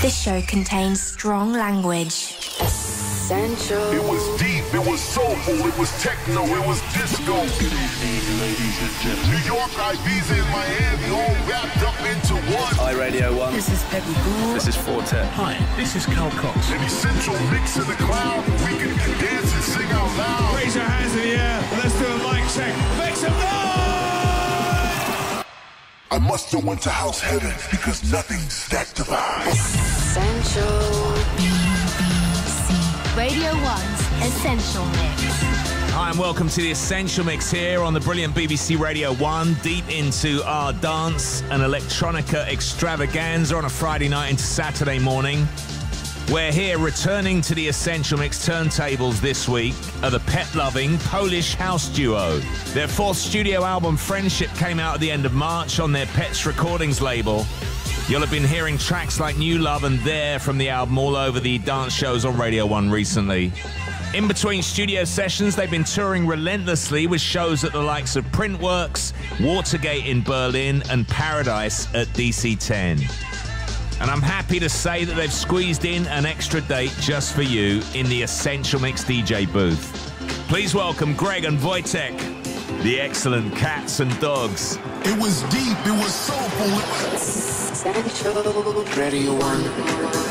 This show contains strong language. Essential. It was deep, it was soulful, it was techno, it was disco. Good evening, ladies and gentlemen. New York, Ibiza, and Miami all wrapped up into one. Hi Radio 1. This is Peggy Gou. This is Four Tet. Hi, this is Carl Cox. An essential mix in the cloud. We can dance and sing out loud. Raise your hands in the air. Let's do a mic check. Make some noise! I must have went to house heaven because nothing's stacked to vibe. Essential. Radio 1's Essential Mix. Hi, and welcome to the Essential Mix here on the brilliant BBC Radio 1, deep into our dance and electronica extravaganza on a Friday night into Saturday morning. We're here returning to the Essential Mix turntables this week are the pet loving Polish house duo. Their fourth studio album, Friendship, came out at the end of March on their Pets Recordings label. You'll have been hearing tracks like New Love and There from the album all over the dance shows on Radio 1 recently. In between studio sessions, they've been touring relentlessly with shows at the likes of Printworks, Watergate in Berlin, and Paradise at DC 10. And I'm happy to say that they've squeezed in an extra date just for you in the Essential Mix DJ booth. Please welcome Greg and Wojtek, the excellent Catz 'n Dogz. It was deep, it was soulful, it Essential. Radio 1.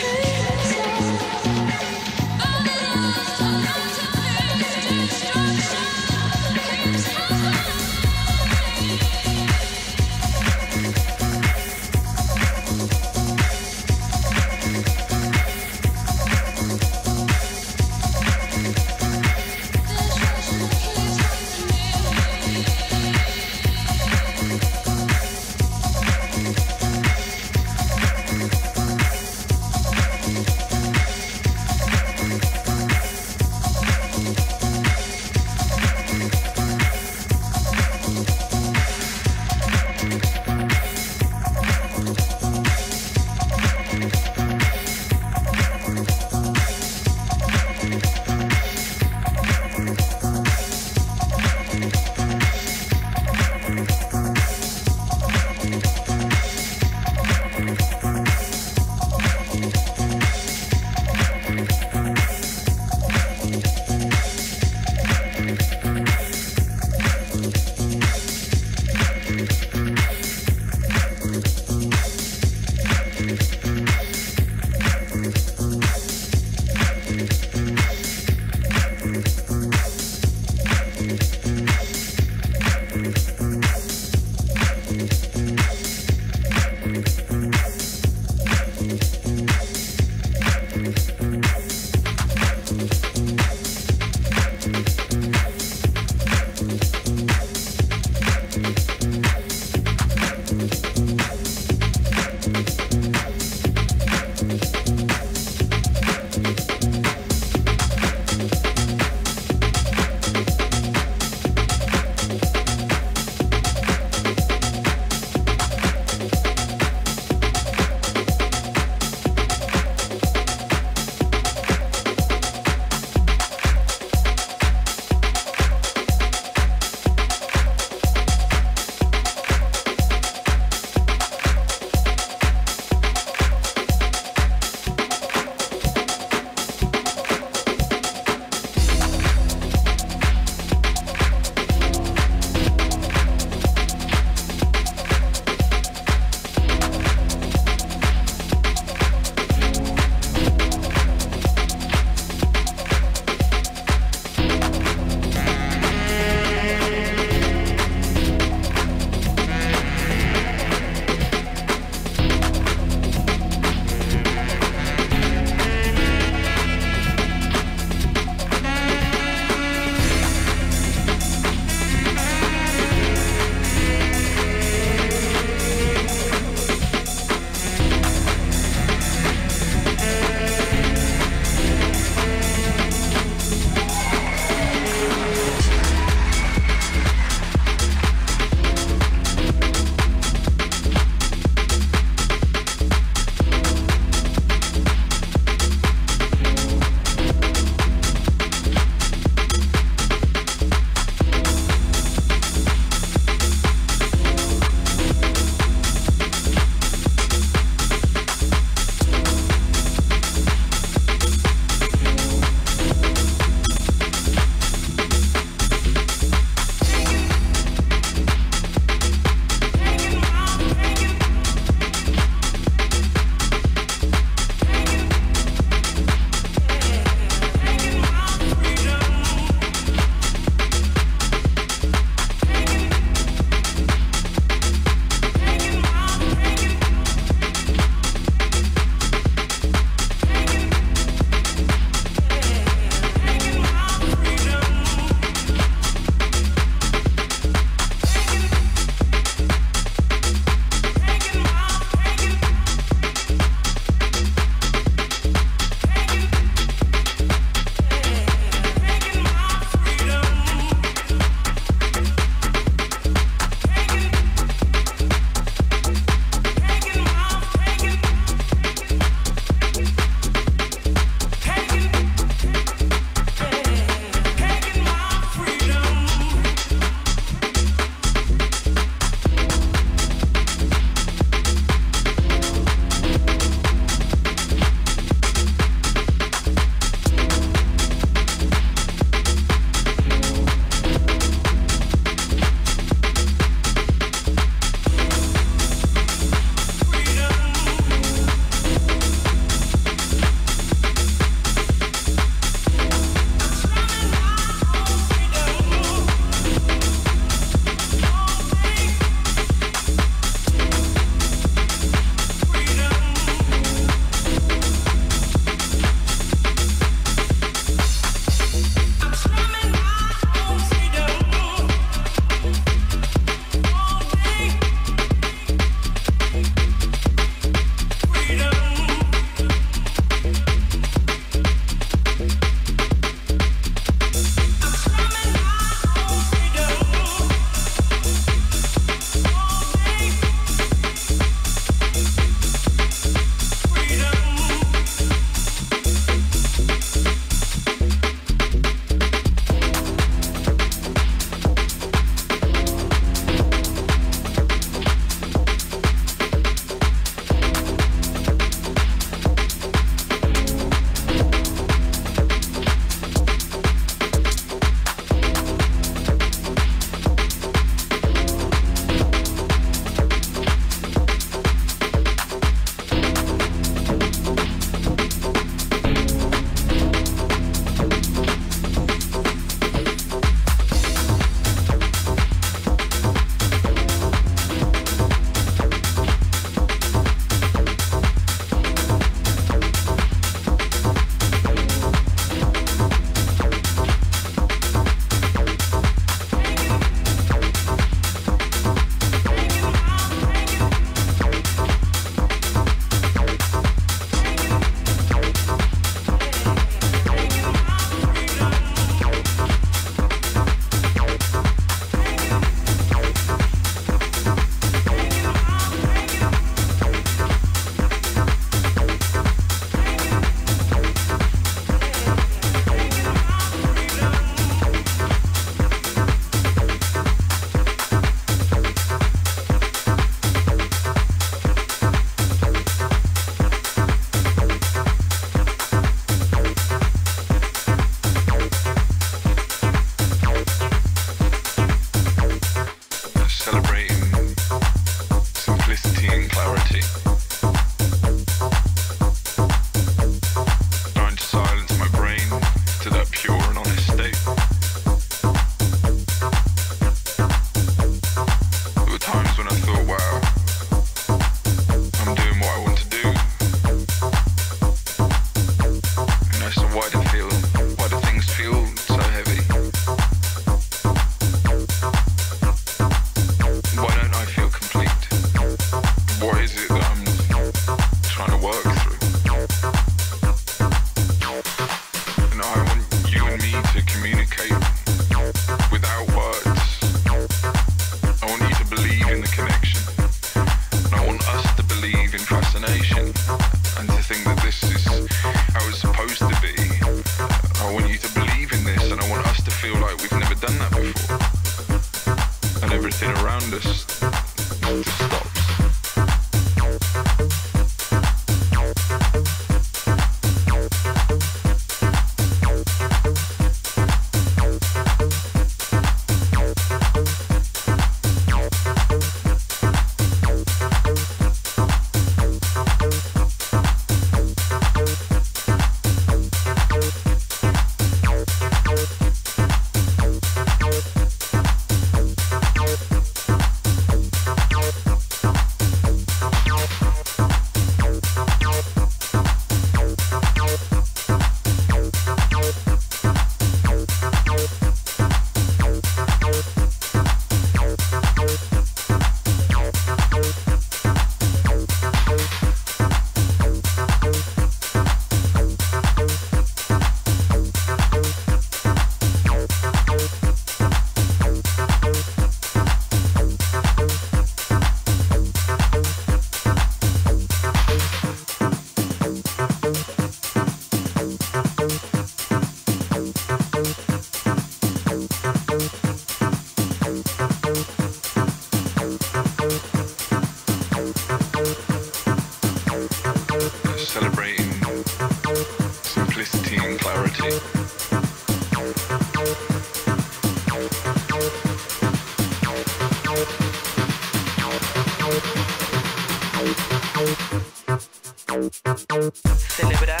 Celebrar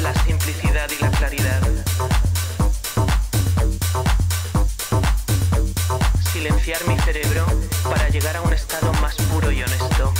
la simplicidad y la claridad. Silenciar mi cerebro para llegar a un estado más puro y honesto.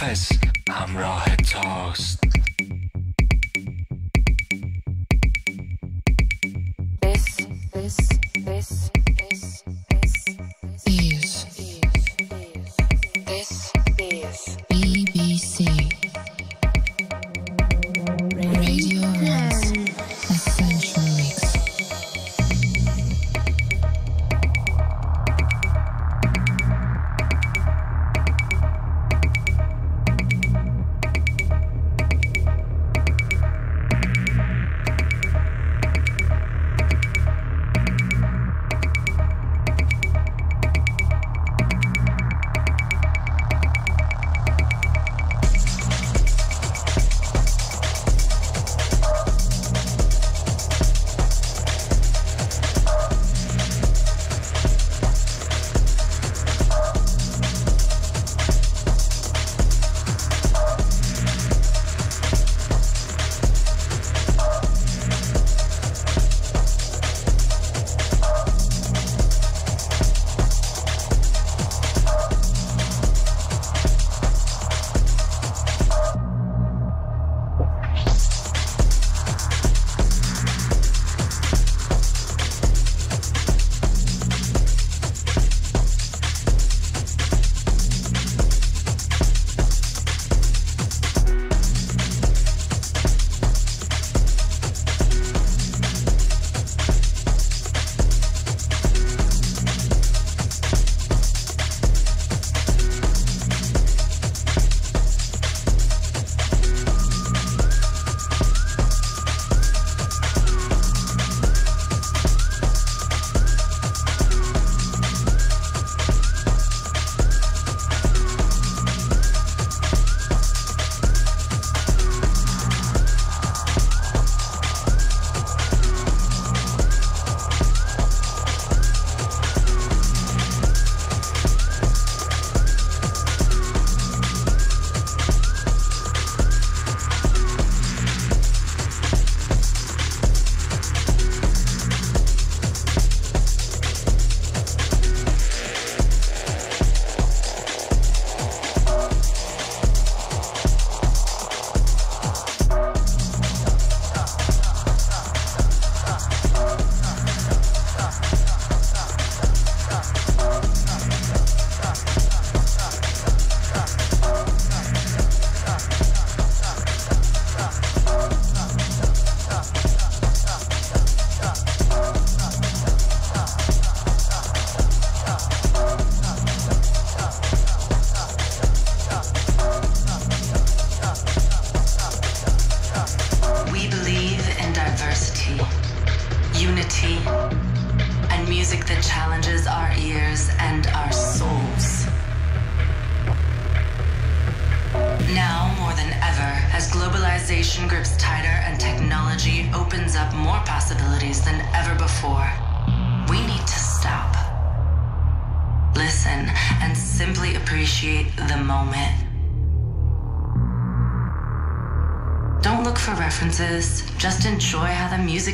I'm raw head.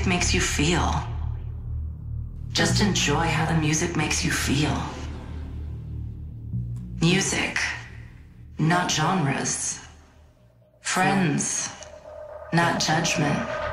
makes you feel. Just enjoy how the music makes you feel. Music, not genres. Friends, not judgment.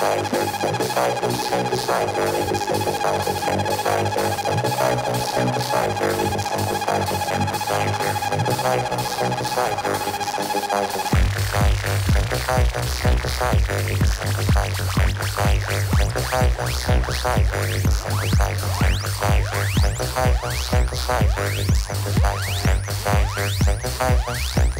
synthesizer synthesizer synthesizer synthesizer synthesizer synthesizer synthesizer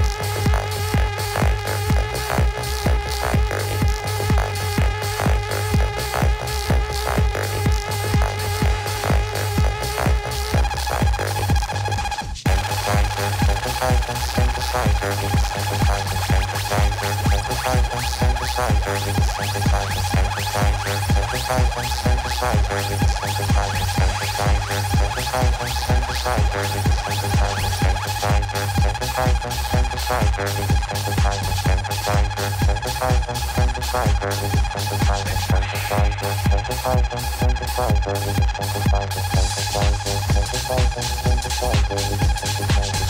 synthesizer synthesizer synthesizer synthesizer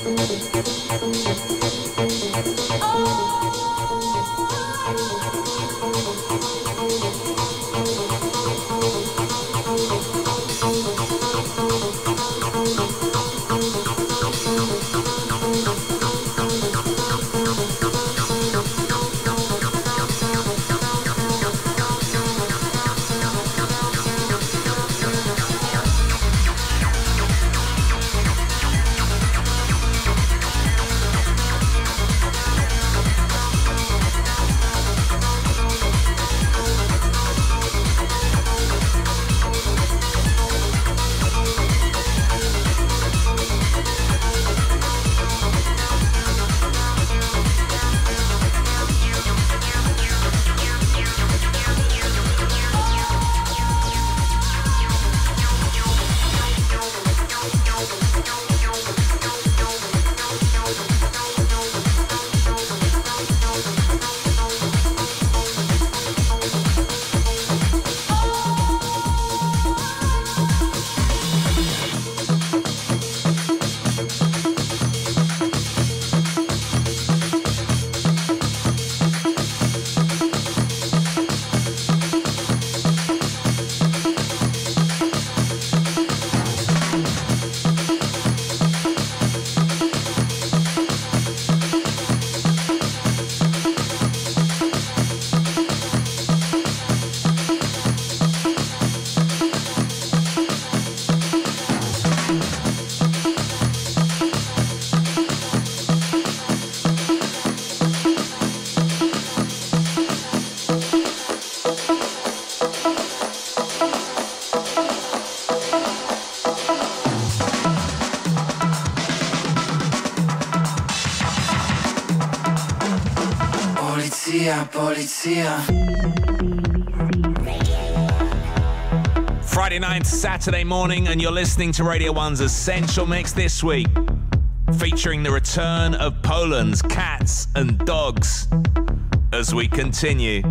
Oh. Polizia. Friday night, Saturday morning, and you're listening to Radio 1's Essential Mix this week, featuring the return of Poland's Catz 'n Dogz as we continue.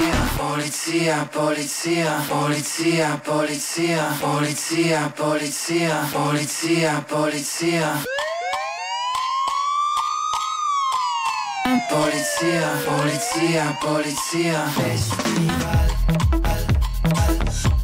Polizia, polizia, polizia, polizia, polizia, polizia, polizia, polizia. Polizia, polizia, polizia. Festival. Polizia,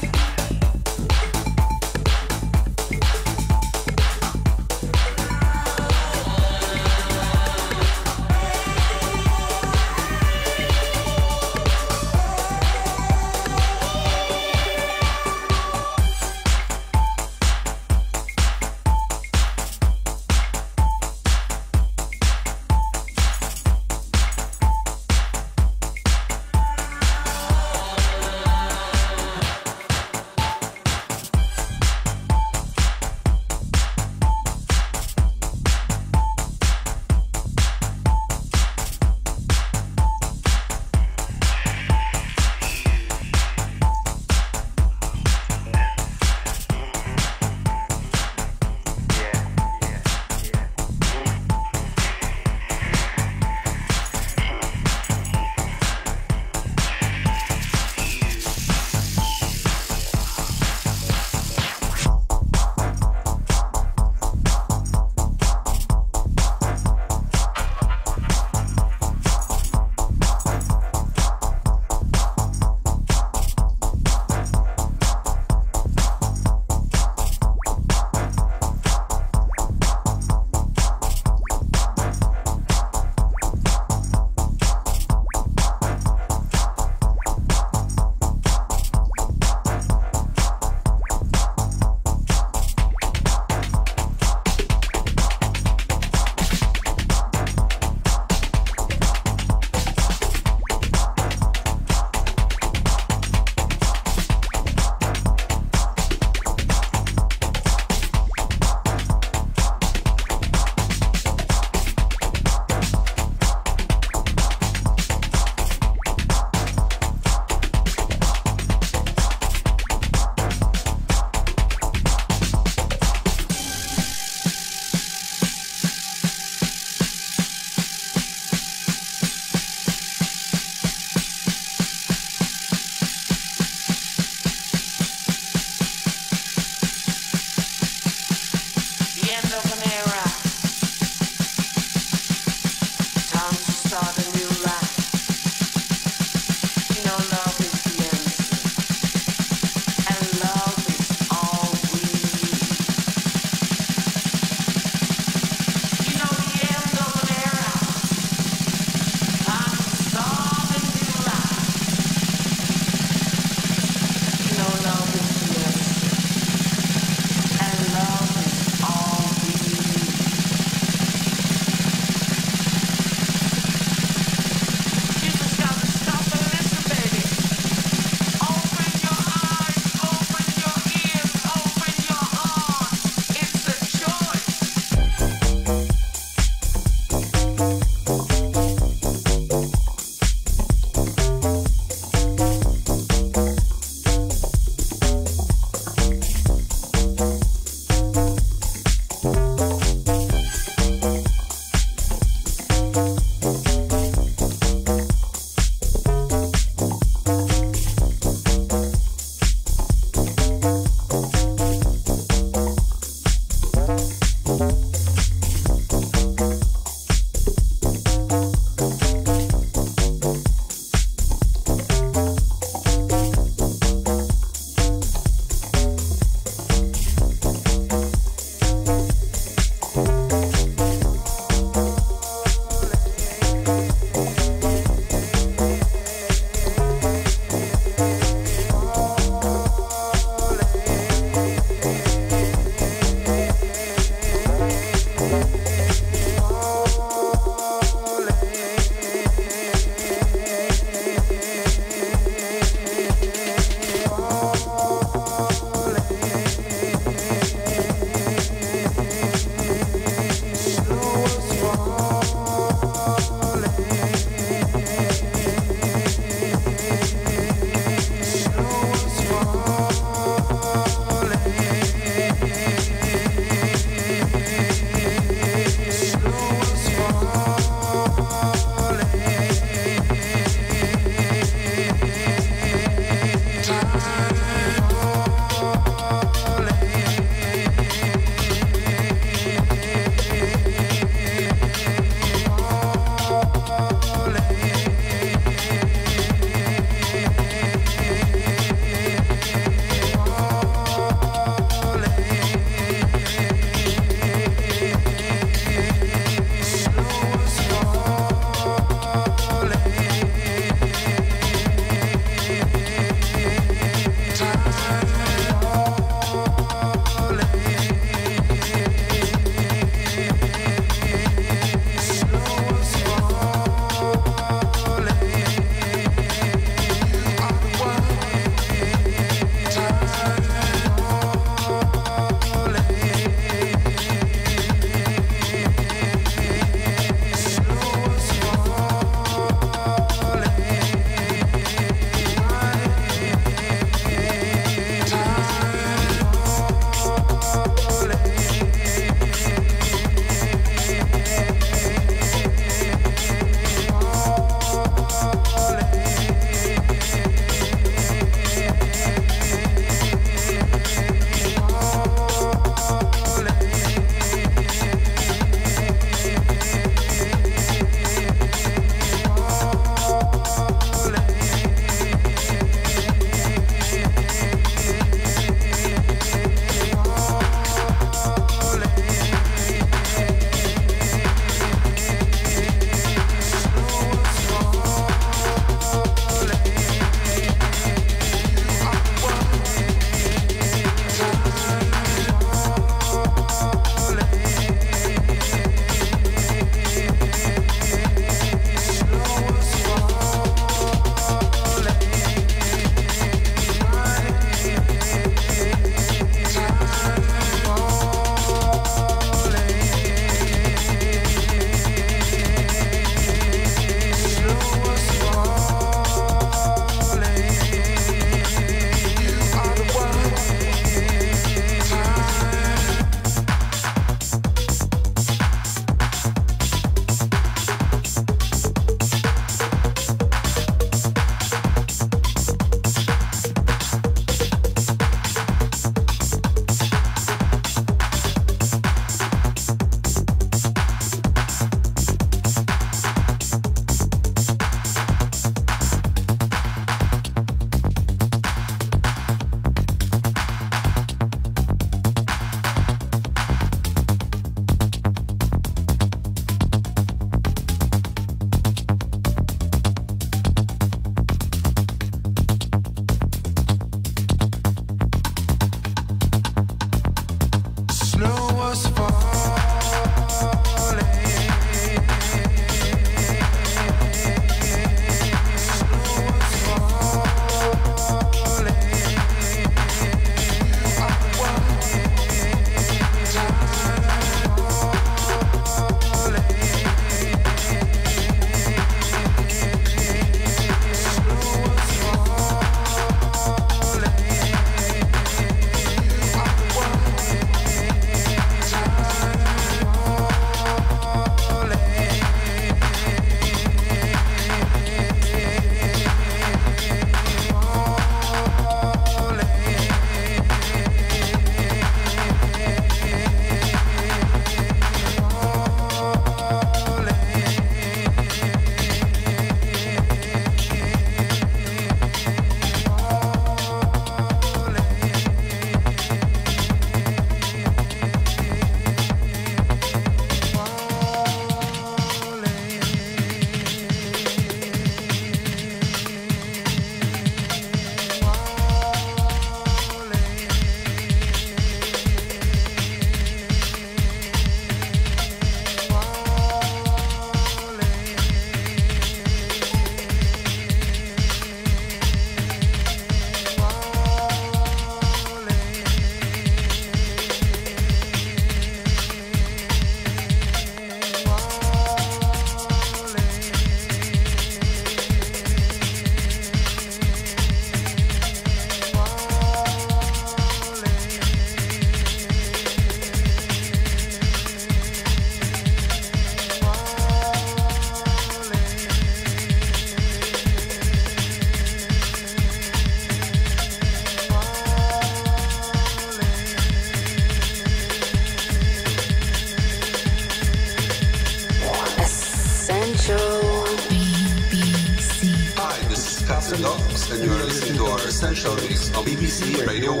Radio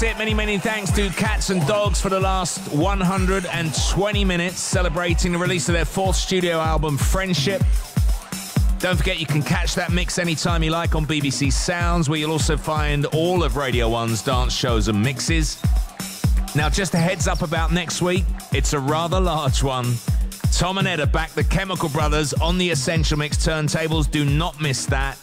That's it. Many, many thanks to Catz 'n Dogz for the last 120 minutes celebrating the release of their fourth studio album, Friendship. Don't forget you can catch that mix anytime you like on BBC Sounds, where you'll also find all of Radio 1's dance shows and mixes. Now, just a heads up about next week, it's a rather large one. Tom and Ed are back, the Chemical Brothers, on the Essential Mix turntables. Do not miss that.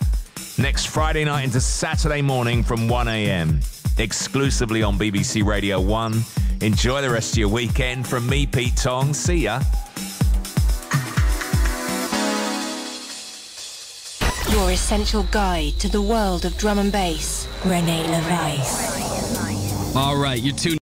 Next Friday night into Saturday morning from 1 a.m. Exclusively on BBC Radio 1. Enjoy the rest of your weekend. From me, Pete Tong. See ya. Your essential guide to the world of drum and bass. Rene LaVice. All right, you're tuned.